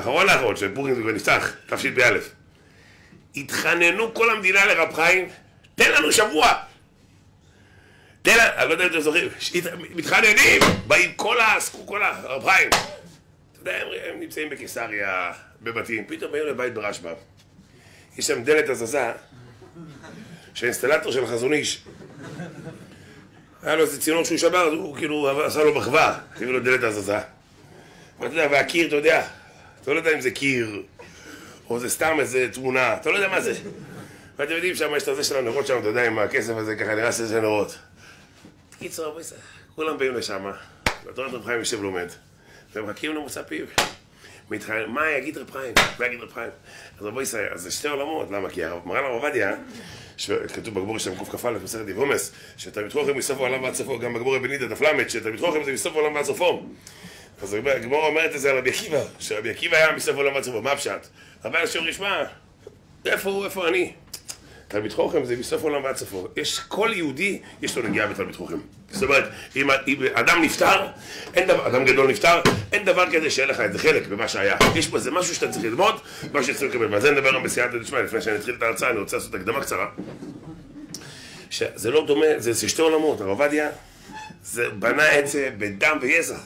אחרון לאחרון, שפורים זה כבר נפתח, תשפ"א. התחננו כל המדינה לרב חיים, תן לנו שבוע. תן לנו, אני לא יודע אם אתם זוכרים, מתחננים, באים כל ה... כל הרב חיים. אתה יודע, הם, נמצאים בקיסריה, בבתים, פתאום באים לבית ברשב"ם. יש שם דלת הזזה, שהאינסטלטור של חזון איש, היה לו איזה צינור שהוא שבר, אז הוא כאילו עשה לו מחווה, הביאו לו דלת הזזה. ואתה יודע, והקיר, אתה יודע, אתה לא יודע אם זה קיר, או זה סתם איזה תמונה, אתה לא יודע מה זה. ואתם יודעים, שם יש את הזה של הנרות שם, אתה יודע, עם הכסף הזה, ככה נראה שזה נרות. קיצור, רבי כולם באים לשם, בתורת רב חיים יושב לומד, ומחכים למוצא פיו. מתחנן, מה יגיד רב חיים? מה יגיד רב חיים? אז רבי ישראל, אז זה שתי עולמות, למה? כי מרן הרב עובדיה, כתוב בגבור שם קכ"א, מסכת דיבומס, שתלמיד חוכם מסוף העולם ועד סופו, גם בגבור רבי נידה, דף ל', שתלמיד חוכם זה מסוף העולם ועד סופו. אז הגמור אומרת את זה על רבי עקיבא, שרבי עקיבא היה מסוף העולם ועד סופו, מה הפשט? רבי אנשים ישמע, איפה הוא, איפה אני? תלמיד חוכם זה מסוף העולם ועד סופו. יש, כל יהודי יש לו נגיעה בתלמיד חוכם. זאת אומרת, אם, אם אדם נפטר, אין דבר, אדם גדול נפטר, אין דבר כזה שאין לך איזה חלק במה שהיה. יש פה איזה משהו שאתה צריך ללמוד, מה שצריך לקבל. ועל זה נדבר היום בסייעתא דשמיא, לפני שאני אתחיל את ההרצאה, אני רוצה לעשות הקדמה קצרה. שזה לא דומה, זה שתי עולמות. הרב עובדיה, זה בנה את זה בדם ויזע.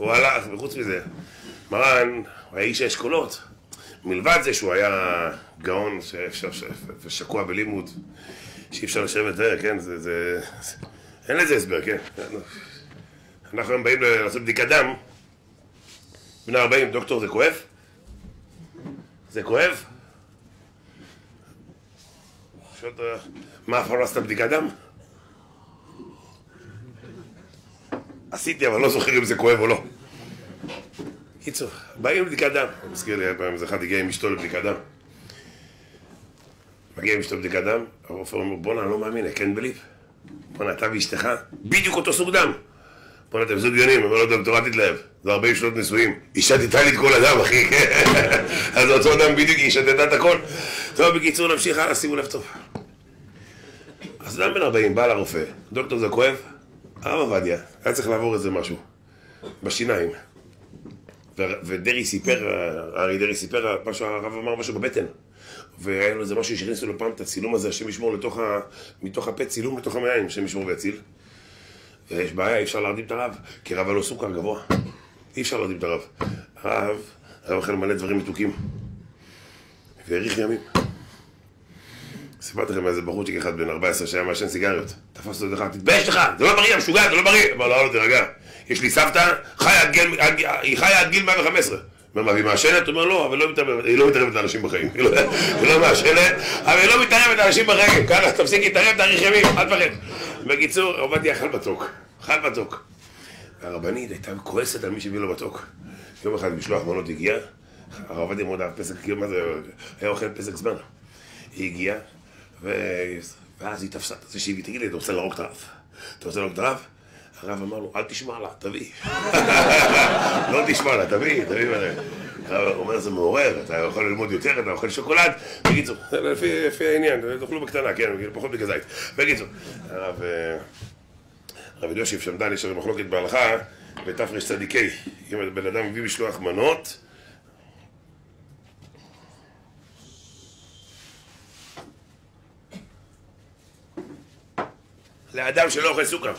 הוא הלך, וחוץ מזה, מרן, הוא היה איש האשכולות. מלבד זה שהוא היה גאון ושקוע בלימוד, שאי אפשר לשבת זה, כן, זה, זה... אין לזה הסבר, כן. אנחנו היום באים לעשות בדיקת דם, בני 40, דוקטור, זה כואב? זה כואב? מה, אף פעם לא עשית בדיקת דם? עשיתי, אבל לא זוכר אם זה כואב או לא. קיצור, באים לבדיקת דם. אני מזכיר לי, פעם איזה אחד הגיע עם אשתו לבדיקת דם. מגיע עם אשתו לבדיקת דם, הרופא אומר, בואנה, אני לא מאמין, I can't believe. בואנה, אתה ואשתך, בדיוק אותו סוג דם. בואנה, אתם זוגיונים, אומר לו, דוקטור, אל תתלהב. זה 40 שנות נישואים. היא שתתה לי את כל הדם, אחי. אז אותו דם בדיוק, היא שתתה את הכל. טוב, בקיצור, נמשיך הלאה, שימו לב טוב. אז אדם בן 40 בא לרופא, דוקטור, זה כואב? הרב עובדיה, היה צריך לעבור איזה משהו. בשיניים. ודרעי סיפר, ארי דרעי סיפר, משהו, הרב אמר משהו בבטן. והיה לו איזה משהו שהכניסו לו פעם את הצילום הזה, השם ישמור לתוך ה... מתוך הפה צילום לתוך המעיים, השם ישמור ויציל. ויש בעיה, אי אפשר להרדים את הרב, כי רב לו סוכר גבוה. אי אפשר להרדים את הרב. הרב, הרב אוכל מלא דברים מתוקים. והאריך ימים. סיפרתי לכם איזה בחורצ'יק אחד בן 14 שהיה מעשן סיגריות. תפס אותו דרך, תתבייש לך, זה לא בריא, משוגע, זה לא בריא. אמר לו, לא, תירגע. יש לי סבתא, היא חיה עד גיל 115. אומר מה, והיא מעשנת? הוא אומר לא, אבל היא לא מתערבת לאנשים בחיים. היא לא מעשנת, אבל היא לא מתערבת לאנשים בחיים. ככה, תפסיק להתערב, תאריך ימים, אל תפחד. בקיצור, עובדיה אכל מתוק. אכל מתוק. והרבנית הייתה כועסת על מי שהביא לו מתוק. יום אחד משלוח מנות הגיע, הרב עובדיה מאוד אהב פסק, מה זה, היה אוכל פסק זמן. היא הגיעה, ואז היא תפסה את זה שהיא, תגיד לי, אתה רוצה להרוג את הרב? אתה רוצה להרוג את הרב? הרב אמר לו, אל תשמע לה, תביא. לא תשמע לה, תביא, תביא. הרב אומר, זה מעורר, אתה יכול ללמוד יותר, אתה אוכל שוקולד. בקיצור, לפי העניין, תאכלו בקטנה, כן, פחות בגזית. בקיצור, הרב הרב יושיב שמדן, יש לנו מחלוקת בהלכה, בתרצ"ה, אם בן אדם מביא משלוח מנות, לאדם שלא אוכל סוכר.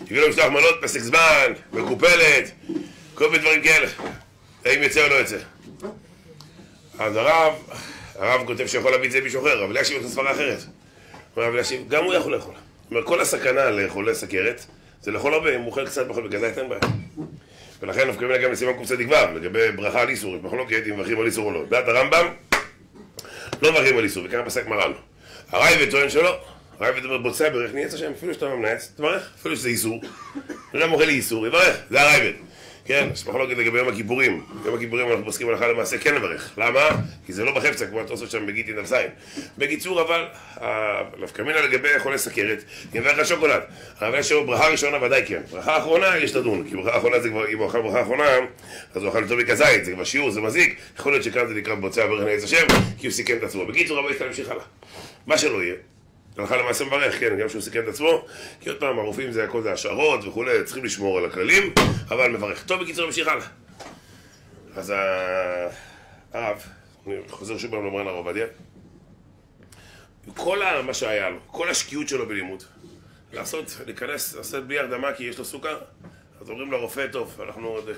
הביא לו משלוח מנות, פסק זמן, מקופלת, כל מיני דברים כאלה. האם יוצא או לא יוצא. אז הרב, הרב כותב שיכול להביא את זה מישהו אחר, אבל יש סברה אחרת. הרב אלישיב, גם הוא יכול לאכול. זאת אומרת, כל הסכנה לחולי סכרת, זה לאכול הרבה, אם הוא אוכל קצת פחות בגלל אין בעיה. ולכן אנחנו קוראים גם לסימן קצ"ו, לגבי ברכה על איסור, מחלוקת אם מברכים על איסור או לא. דעת הרמב"ם, לא מברכים על איסור, וככה פסק מרן. הרייבד טוען שלא. הרייבד אומר בוצע ברך נהיה השם, אפילו שאתה ממנץ, תברך, אפילו שזה איסור. אדם אוכל איסור, יברך, זה הרייבד. כן, יש מחלוקת לגבי יום הכיפורים. יום הכיפורים אנחנו פוסקים הלכה למעשה כן לברך. למה? כי זה לא בחפצה, כמו התוספות שם בגיטין על. בקיצור, אבל, נפקא מינה לגבי חולי סכרת, יברך על שוקולד. אבל יש ברכה ראשונה ודאי כן. ברכה אחרונה יש לדון, כי ברכה אחרונה זה כבר, אם הוא אכל ברכה אחרונה, אז הוא אכל יותר מכזית, זה כבר שיעור, זה מזיק. יכול להיות שכאן זה נקרא בוצע ברך נעץ השם, כי הוא סיכן את עצמו. בקיצור, רבי ישראל המשיך הלאה. מה שלא יהיה. הלכה למעשה מברך, כן, גם שהוא סיכן את עצמו, כי עוד פעם, הרופאים זה הכל זה השערות וכולי, צריכים לשמור על הכללים, אבל מברך. טוב, בקיצור, נמשיך הלאה. אז הרב, אני חוזר שוב פעם למרן הרב עובדיה, כל מה שהיה לו, כל השקיעות שלו בלימוד, לעשות, להיכנס, לעשות בלי הרדמה כי יש לו סוכר, אז אומרים לרופא, טוב, אנחנו עוד...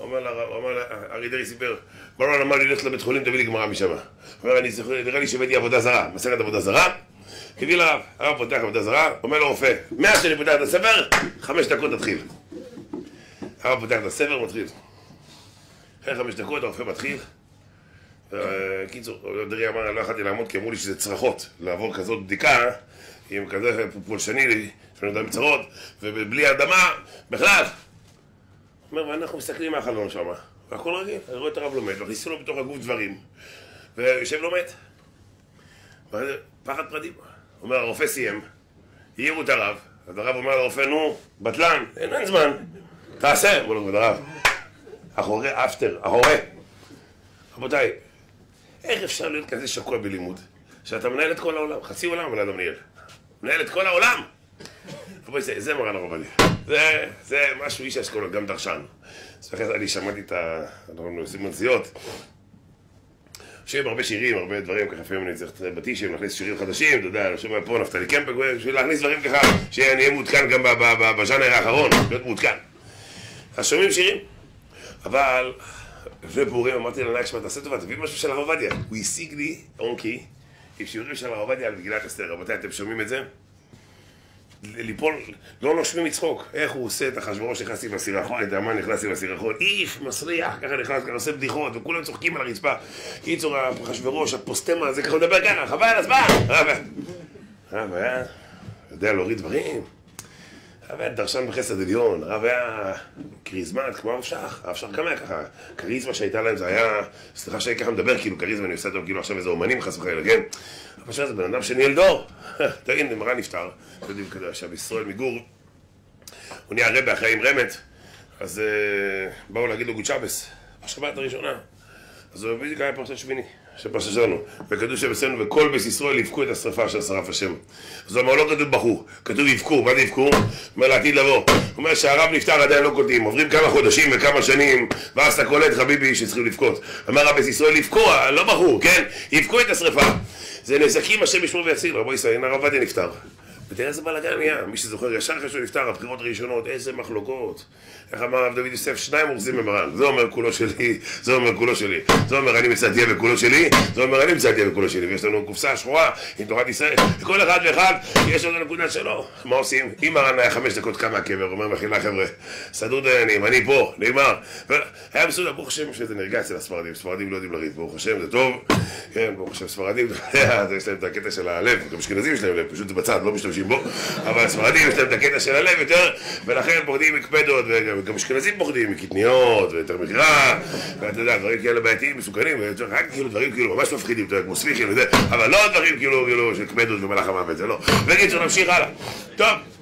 אומר לה, אומר לה, ארי דרעי סיפר, מרון אמר לי ללכת לבית חולים, תביא לי גמרא משם. אומר, נראה לי שהבאתי עבודה זרה, מסכת עבודה זרה, הביא לרב, הרב פותח עבודה זרה, אומר לרופא, מאז שאני פותח את הספר, חמש דקות תתחיל. הרב פותח את הספר, מתחיל. אחרי חמש דקות הרופא מתחיל. קיצור, דרעי אמר, לא יכולתי לעמוד כי אמרו לי שזה צרחות, לעבור כזאת בדיקה עם כזה פולשני, שאני יודע מצרות, ובלי הרדמה, בכלל. אומר, ואנחנו מסתכלים מהחלון שם, והכל רגיל, אני רואה את הרב לומד, והכניסו לו בתוך הגוף דברים, ויושב לומד. פחד פרדים. אומר, הרופא סיים, העירו את הרב, אז הרב אומר לרופא, נו, בטלן, אין, אין זמן, תעשה, אמרו לו, הרב. אחורי, אפטר, אחורי. רבותיי, איך אפשר להיות כזה שקוע בלימוד? שאתה מנהל את כל העולם, חצי עולם בן אדם ניהל. מנהל את כל העולם! רבותיי, זה, זה מרן הרב עובדיה. זה, זה משהו איש אשכולות, גם דרשן. אז אני שמעתי את ה... אנחנו עושים מנסיעות. שומעים הרבה שירים, הרבה דברים, ככה לפעמים אני צריך בטישים, להכניס שירים חדשים, אתה יודע, שומע פה נפתלי קמפק, בשביל להכניס דברים ככה, שאני אהיה מעודכן גם בז'אנר האחרון, להיות מעודכן. אז שומעים שירים, אבל לפני פורים אמרתי לנהג שמע, תעשה טובה, תביא משהו של הרב עובדיה. הוא השיג לי אונקי עם שיעורים של הרב עובדיה על מגילת אסתר. רבותיי, אתם שומעים את זה? ליפול, לא נושמים מצחוק. איך הוא עושה את אחשוורוש נכנס עם הסירחון, את המן נכנס עם הסירחון, איף, מסריח, ככה נכנס, ככה עושה בדיחות, וכולם צוחקים על הרצפה. קיצור, אחשוורוש, הפוסטמה הזה, ככה מדבר ככה, חבל על הזמן. הרב היה יודע להוריד דברים. הרב היה דרשן בחסד עליון, הרב היה כריזמט כמו הרב שך, הרב שך גם היה ככה, כריזמה שהייתה להם זה היה, סליחה שאני ככה מדבר כאילו כריזמה, אני עושה אותו כאילו עכשיו איזה אומנים חס וחלילה, כן? הרב שך זה בן אדם שניהל דור, תגיד, מרן נפטר, אתם יודעים כזה עכשיו, ישראל מגור, הוא נהיה רבה אחרי עם רמת, אז באו להגיד לו גוד שבס, בשבת הראשונה, אז הוא בדיוק היה פרשת שמיני. שפרשת שלנו, וכתוב שבסנו וכל בית ישראל יבכו את השרפה אשר שרף השם. אז הוא אומר, לא כתוב בכו, כתוב יבכו, מה זה יבכו? אומר לעתיד לבוא. הוא אומר שהרב נפטר עדיין לא קוטעים, עוברים כמה חודשים וכמה שנים, ואז אתה קולט חביבי שצריכים לבכות. אומר רב ישראל יבכו, לא בכו, כן? יבכו את השרפה. זה נזקים השם ישמור ויציל, רבו ישראל, הנה הרב עובדיה נפטר. ותראה איזה בלאגן נהיה, מי שזוכר, ישר אחרי שהוא נפטר, הבחירות הראשונות, איזה מחלוקות. איך אמר הרב דוד יוסף, שניים אורזים במרן. זה אומר כולו שלי, זה אומר כולו שלי. זה אומר אני מצאתי בכולו שלי, זה אומר אני מצאתי בכולו שלי. ויש לנו קופסה שחורה עם תורת ישראל, וכל אחד ואחד יש לו את הנקודה שלו. מה עושים? אם מרן היה חמש דקות קם מהקבר, אומר מחילה חבר'ה, סדרו דיינים, אני פה, נגמר. היה מסודר, ברוך השם שזה נרגע אצל הספרדים, ספרדים לא יודעים לריב, ברוך השם, זה טוב. כן, ברוך השם, ספרדים, יש להם את הקטע של הלב, גם אשכנזים יש להם לב, פשוט זה בצד, לא משתמשים בו, אבל הספרדים יש להם את הקטע של הלב יותר, ולכן פוחדים מקפדות, וגם אשכנזים פוחדים מקטניות, ויותר מגרע, ואתה יודע, דברים כאלה בעייתיים, מסוכנים, רק כאילו דברים כאילו ממש מפחידים, אתה יודע, כמו ספיחים וזה, אבל לא דברים כאילו, כאילו, של קפדות במהלך המוות, זה לא. בקיצור, נמשיך הלאה. טוב.